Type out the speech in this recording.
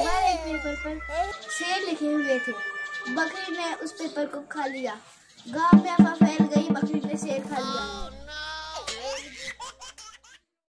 एक पेपर पर शेर लिखे हुए थे। बकरी ने उस पेपर को खा लिया। गाँव में अफवाह फैल गई, बकरी ने शेर खा लिया। oh,